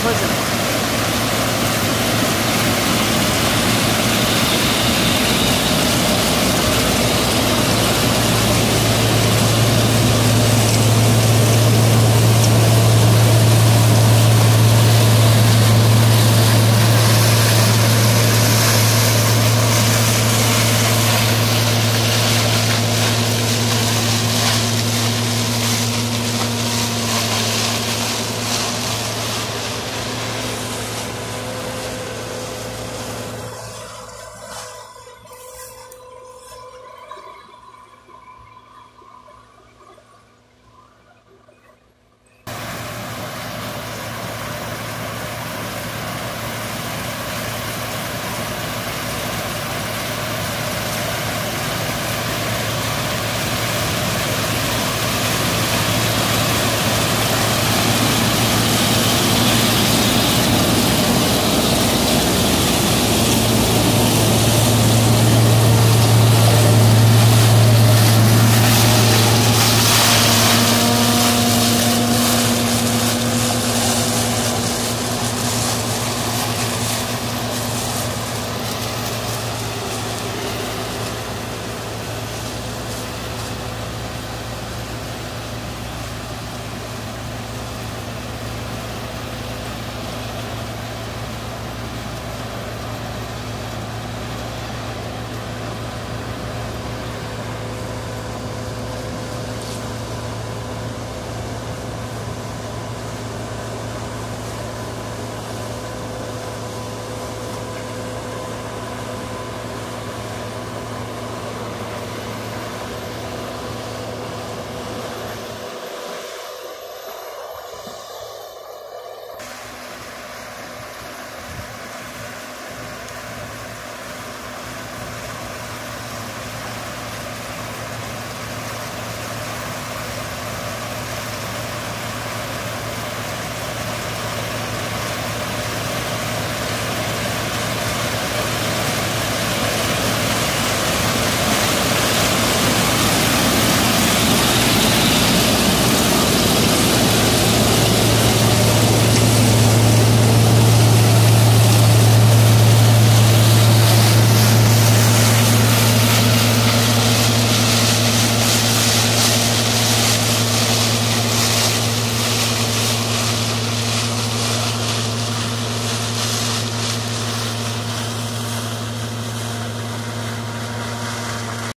poison.